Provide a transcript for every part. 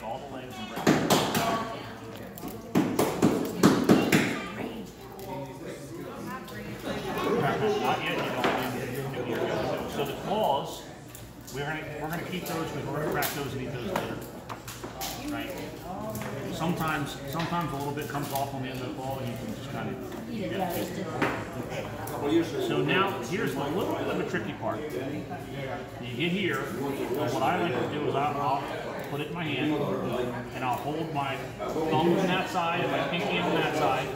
take all the legs and break them. Not yet, you don't. Here we go. So the claws, we're gonna, we're gonna keep those, because we're gonna crack those and eat those later. Right? Sometimes, sometimes a little bit comes off on the end of the claw and you can just kind of. Eat it, yeah, just did. So now, here's the little bit of a tricky part. You get here, what I like to do is I'll put it in my hand, and I'll hold my thumb on that side and my pinky on that side.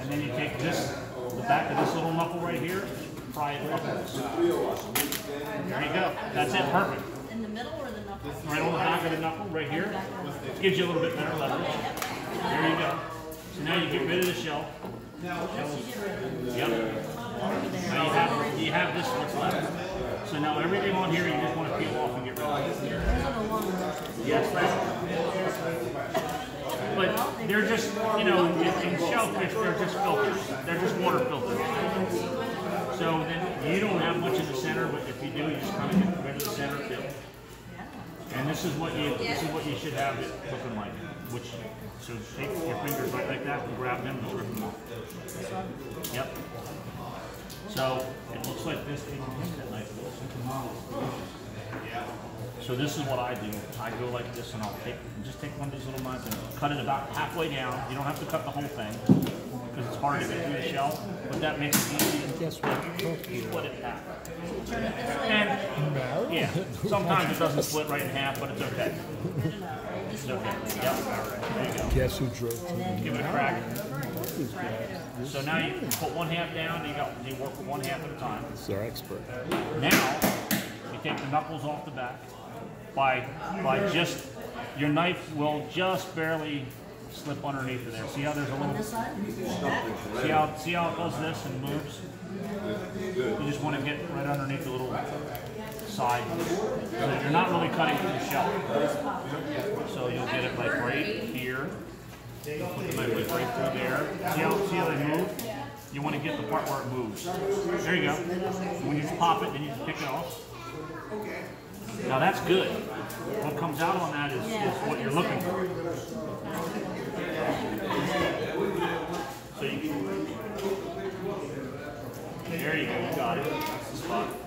And then you take this, the back of this little knuckle right here, pry it upwards. There you go. That's it, perfect. In the middle or the knuckles? Right on the back of the knuckle, right here. Gives you a little bit better leverage. There you go. So now you get rid of the shell. Yep. Now you have, you have this what's left. So now everything on here you just want to peel off and get rid of. Yes, But they're just, you know, in, in shellfish, they're just filters. They're just water filters. So then you don't have much in the center, but if you do, you just kind of get rid of the center too. And this is what you this is what you should have it looking like. Which so take your fingers right like that and grab them and rip them off. Yep. So it looks like this. You can hit that knife. So this is what I do. I go like this and I'll take just take one of these little knives and cut it about halfway down. You don't have to cut the whole thing because it's hard to get through the shell, but that makes it easy. Guess what? You split it in half. And yeah, sometimes it doesn't split right in half, but it's okay. It's okay. Yep. There you go. Guess who drove to the Give it a crack. So now you put one half down, you go, you work with one half at a time. It's our expert. Now, you take the knuckles off the back by, by just, your knife will just barely slip underneath of there. See how there's a little, see how, see how it does this and moves? You just want to get right underneath the little side. So you're not really cutting through the shell. So you'll get it like right here. You'll put the knife like right through there. See how, see how they move? You want to get the part where it moves. There you go. When you pop it, then you just pick it off. Now that's good. What comes out on that is, is what you're looking for. So you there you go, you got it. That's the spot.